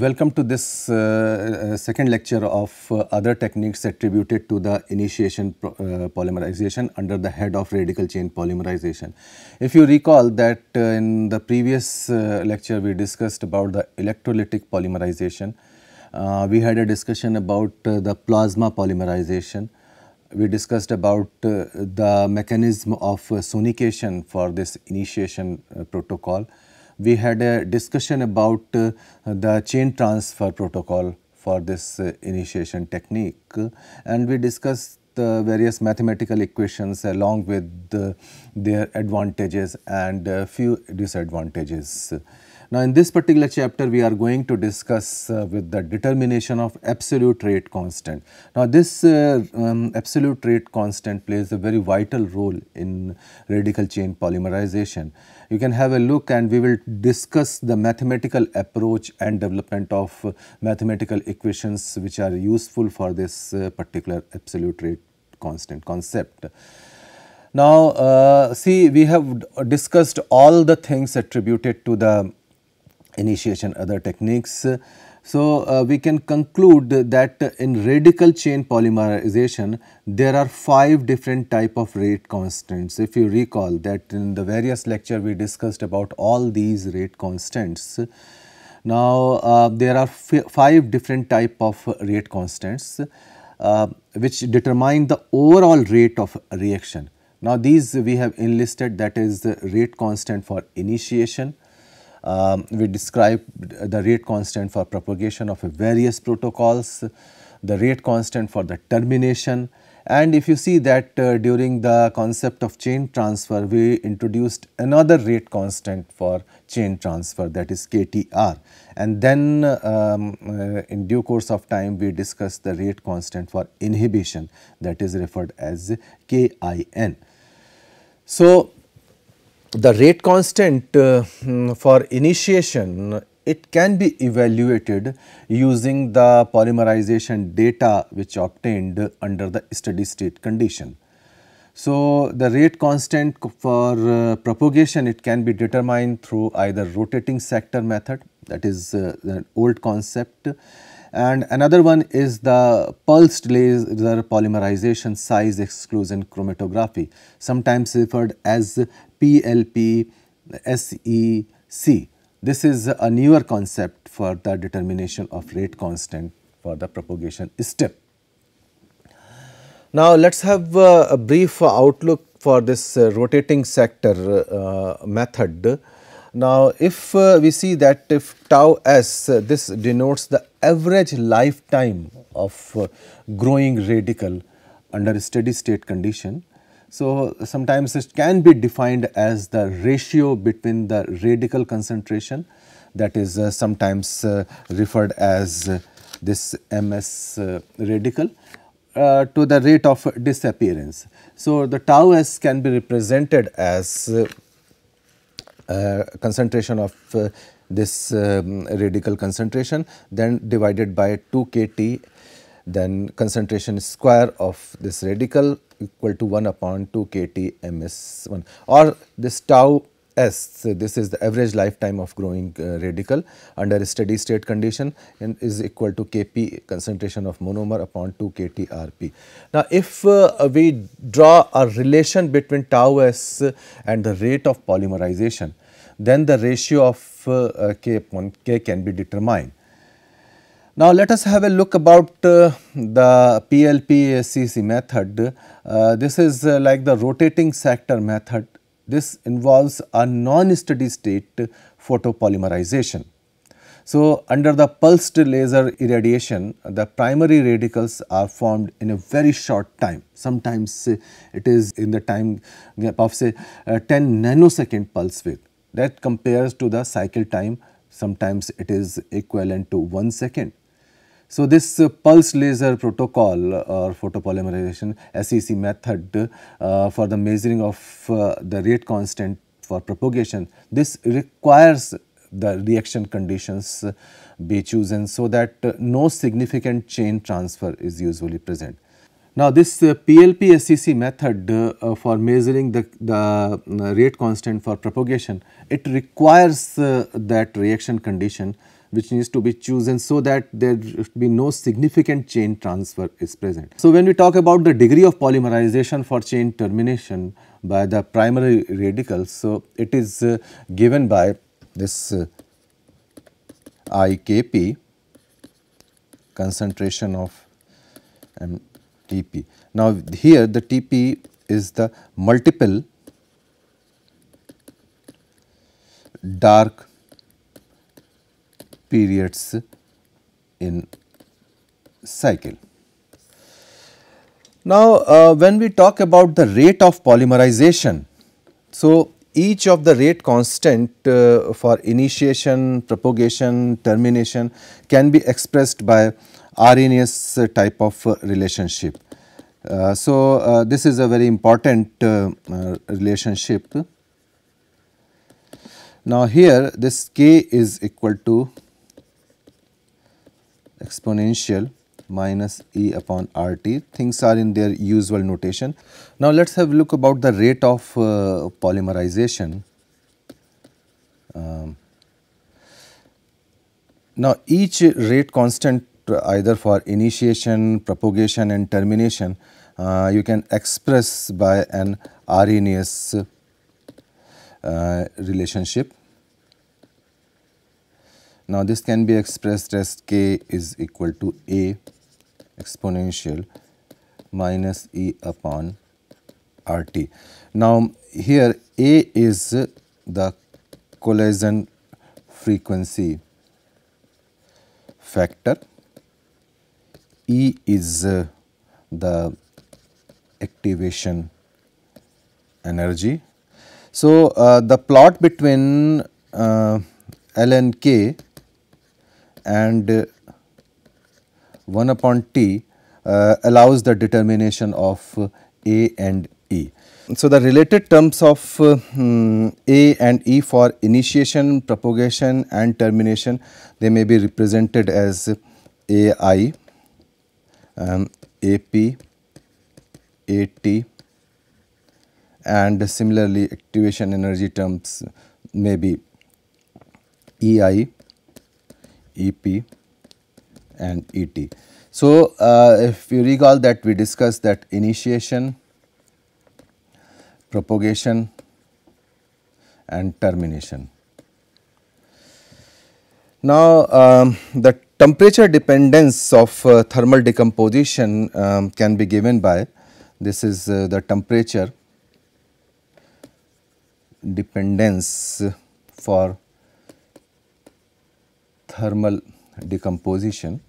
welcome to this uh, uh, second lecture of uh, other techniques attributed to the initiation uh, polymerization under the head of radical chain polymerization. If you recall that uh, in the previous uh, lecture we discussed about the electrolytic polymerization, we had a discussion about the plasma polymerization, we discussed about the mechanism of sonication for this initiation protocol we had a discussion about uh, the chain transfer protocol for this uh, initiation technique and we discussed the various mathematical equations along with uh, their advantages and few disadvantages. Now, in this particular chapter we are going to discuss uh, with the determination of absolute rate constant. Now, this uh, um, absolute rate constant plays a very vital role in radical chain polymerization. You can have a look and we will discuss the mathematical approach and development of uh, mathematical equations which are useful for this uh, particular absolute rate constant concept. Now, uh, see we have discussed all the things attributed to the initiation other techniques. So, uh, we can conclude that in radical chain polymerization there are 5 different type of rate constants. If you recall that in the various lecture we discussed about all these rate constants. Now, uh, there are 5 different type of rate constants uh, which determine the overall rate of reaction. Now, these we have enlisted that is the rate constant for initiation, um, we describe the rate constant for propagation of various protocols, the rate constant for the termination and if you see that uh, during the concept of chain transfer we introduced another rate constant for chain transfer that is KTR and then um, uh, in due course of time we discussed the rate constant for inhibition that is referred as KIN. So, the rate constant uh, hmm, for initiation it can be evaluated using the polymerization data which obtained under the steady state condition. So, the rate constant for uh, propagation it can be determined through either rotating sector method that is uh, the old concept and another one is the pulsed laser polymerization size exclusion chromatography sometimes referred as PLP SEC. This is a newer concept for the determination of rate constant for the propagation step. Now, let us have a brief outlook for this uh, rotating sector uh, method. Now, if uh, we see that if tau s uh, this denotes the average lifetime of uh, growing radical under steady state condition so, sometimes it can be defined as the ratio between the radical concentration that is uh, sometimes uh, referred as uh, this ms uh, radical uh, to the rate of disappearance. So, the tau s can be represented as uh, concentration of this um, radical concentration then divided by 2 kT then concentration square of this radical equal to 1 upon 2 kT ms1 or this tau s so this is the average lifetime of growing uh, radical under steady state condition and is equal to kp concentration of monomer upon 2 kT rp. Now, if uh, we draw a relation between tau s and the rate of polymerization then the ratio of uh, k upon k can be determined. Now, let us have a look about uh, the PLP-SEC method. Uh, this is uh, like the rotating sector method. This involves a non-steady state photopolymerization. So, under the pulsed laser irradiation, the primary radicals are formed in a very short time. Sometimes uh, it is in the time gap of say uh, 10 nanosecond pulse width. That compares to the cycle time, sometimes it is equivalent to 1 second. So, this uh, pulse laser protocol uh, or photopolymerization SEC method uh, for the measuring of uh, the rate constant for propagation, this requires the reaction conditions be chosen so that uh, no significant chain transfer is usually present. Now, this uh, PLP SEC method uh, for measuring the, the uh, rate constant for propagation, it requires uh, that reaction condition which needs to be chosen so that there should be no significant chain transfer is present. So, when we talk about the degree of polymerization for chain termination by the primary radicals, so it is uh, given by this uh, IKP concentration of um, TP. Now, here the TP is the multiple dark periods in cycle. Now, uh, when we talk about the rate of polymerization, so each of the rate constant uh, for initiation, propagation, termination can be expressed by Arrhenius type of uh, relationship. Uh, so, uh, this is a very important uh, relationship. Now, here this k is equal to exponential minus E upon RT. Things are in their usual notation. Now, let us have a look about the rate of uh, polymerization. Um, now, each rate constant either for initiation, propagation and termination uh, you can express by an Arrhenius uh, relationship. Now, this can be expressed as k is equal to a exponential minus e upon RT. Now, here a is the collision frequency factor, e is the activation energy. So, uh, the plot between uh, ln k and uh, 1 upon t uh, allows the determination of uh, A and E. So, the related terms of um, A and E for initiation, propagation and termination they may be represented as AI, um, AP, AT and similarly activation energy terms may be EI, EP and ET. So, uh, if you recall that we discussed that initiation, propagation and termination. Now, um, the temperature dependence of uh, thermal decomposition um, can be given by this is uh, the temperature dependence for thermal decomposition.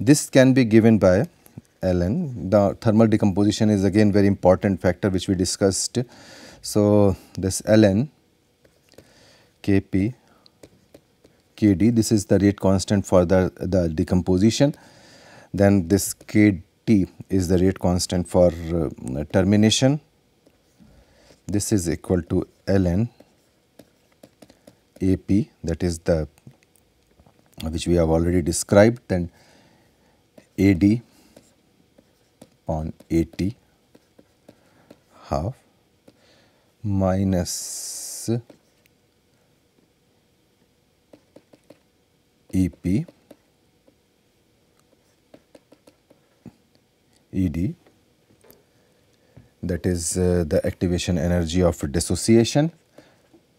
This can be given by Ln. The thermal decomposition is again very important factor which we discussed. So, this Ln Kp Kd this is the rate constant for the, the decomposition. Then this Kt is the rate constant for uh, termination. This is equal to ln AP that is the which we have already described then AD upon AT half minus EP ED that is uh, the activation energy of dissociation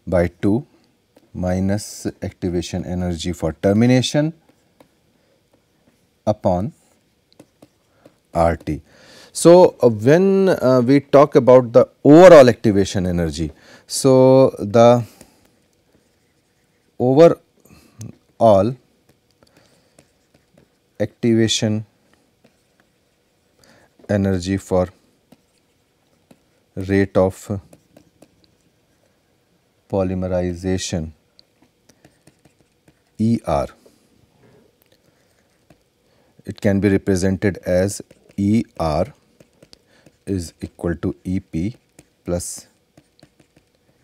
by 2 minus activation energy for termination upon RT. So, uh, when uh, we talk about the overall activation energy, so the overall activation energy for rate of polymerization ER. It can be represented as ER is equal to EP plus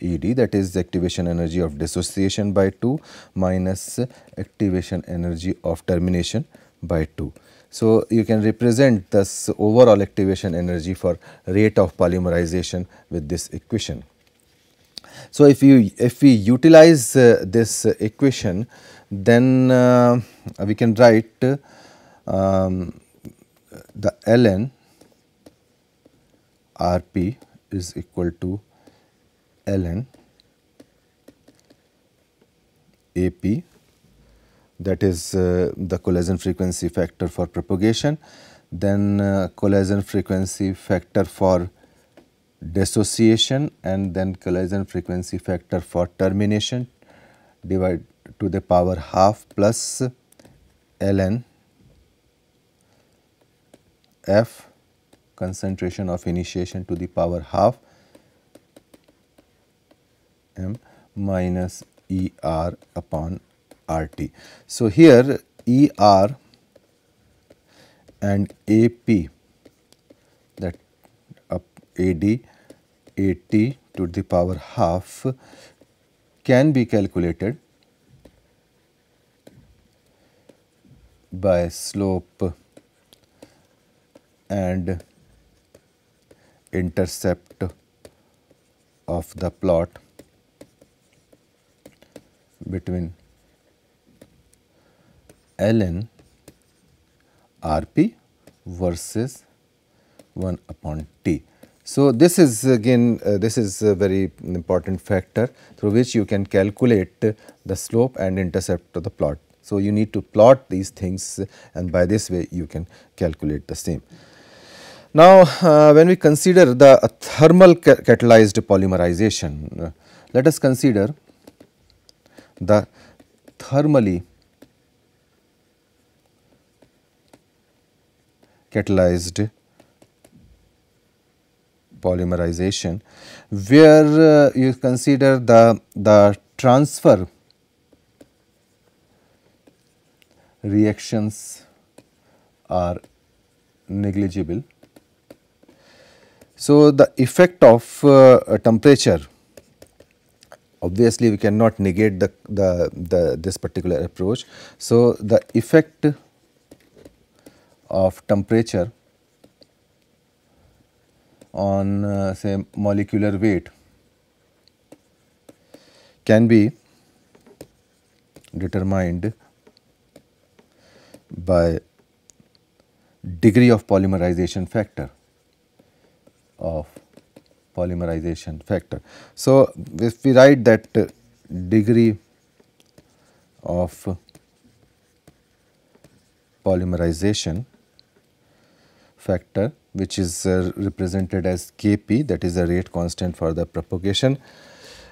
ED that is the activation energy of dissociation by 2 minus activation energy of termination by 2. So, you can represent this overall activation energy for rate of polymerization with this equation. So, if you if we utilize uh, this equation then uh, we can write um, the ln Rp is equal to ln AP that is uh, the collision frequency factor for propagation, then uh, collision frequency factor for dissociation and then collision frequency factor for termination divide to the power half plus ln f concentration of initiation to the power half m minus E r upon R t. So, here E r and A p that up A d A t to the power half can be calculated by slope and intercept of the plot between ln Rp versus 1 upon T. So, this is again uh, this is a very important factor through which you can calculate the slope and intercept of the plot. So, you need to plot these things and by this way you can calculate the same. Now, uh, when we consider the uh, thermal ca catalyzed polymerization, uh, let us consider the thermally catalyzed polymerization where uh, you consider the, the transfer reactions are negligible. So, the effect of uh, temperature obviously we cannot negate the, the, the this particular approach. So, the effect of temperature on uh, say molecular weight can be determined by degree of polymerization factor of polymerization factor. So, if we write that degree of polymerization factor which is uh, represented as Kp that is the rate constant for the propagation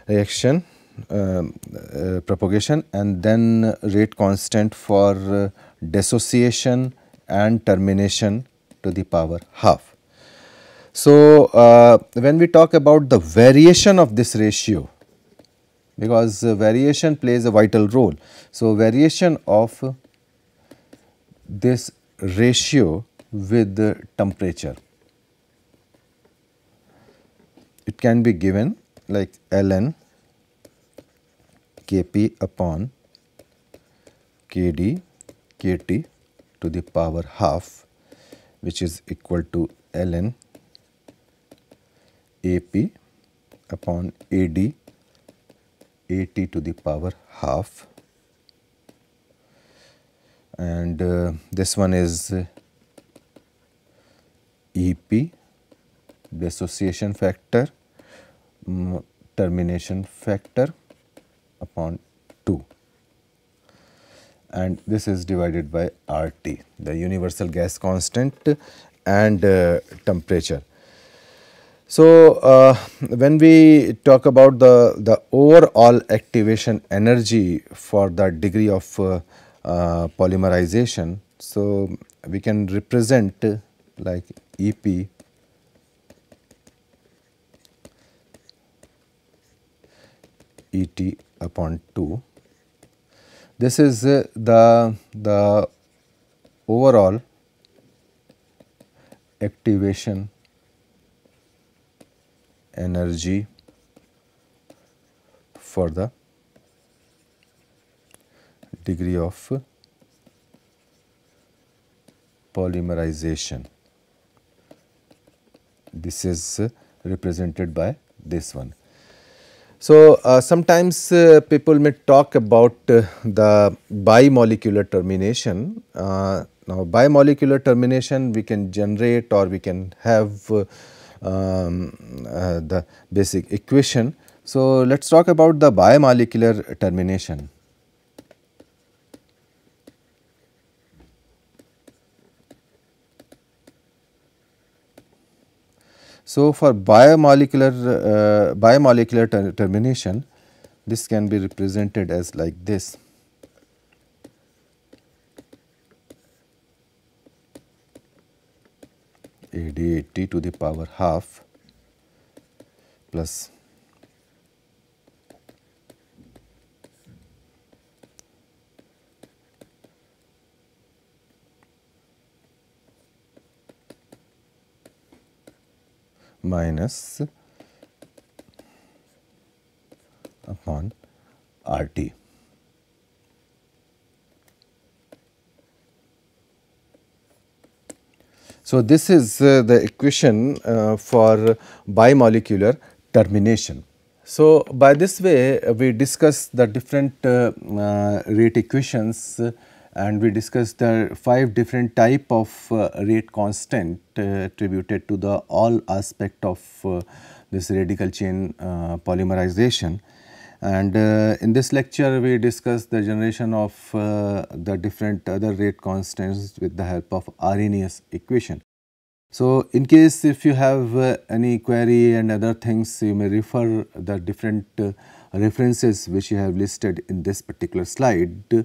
reaction uh, uh, propagation and then rate constant for uh, dissociation and termination to the power half. So, uh, when we talk about the variation of this ratio because variation plays a vital role. So, variation of this ratio with the temperature. It can be given like ln Kp upon Kd Kt to the power half which is equal to ln AP upon AD AT to the power half. And uh, this one is EP dissociation factor um, termination factor upon 2 and this is divided by RT the universal gas constant and uh, temperature. So, uh, when we talk about the, the overall activation energy for the degree of uh, uh, polymerization, so we can represent like EP ET upon 2. This is the, the overall activation energy for the degree of polymerization this is represented by this one. So, uh, sometimes uh, people may talk about uh, the bimolecular termination. Uh, now, bimolecular termination we can generate or we can have uh, um, uh, the basic equation. So, let us talk about the bimolecular termination. So, for biomolecular uh, biomolecular ter termination this can be represented as like this. ADAT to the power half plus minus upon RT. So, this is uh, the equation uh, for bimolecular termination. So, by this way we discuss the different uh, uh, rate equations and we discussed the five different type of uh, rate constant uh, attributed to the all aspect of uh, this radical chain uh, polymerization. And uh, in this lecture we discussed the generation of uh, the different other rate constants with the help of Arrhenius equation. So, in case if you have any query and other things you may refer the different references which you have listed in this particular slide.